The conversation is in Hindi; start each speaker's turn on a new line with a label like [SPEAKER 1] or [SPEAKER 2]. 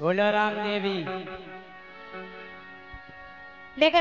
[SPEAKER 1] भोलाराम देवी।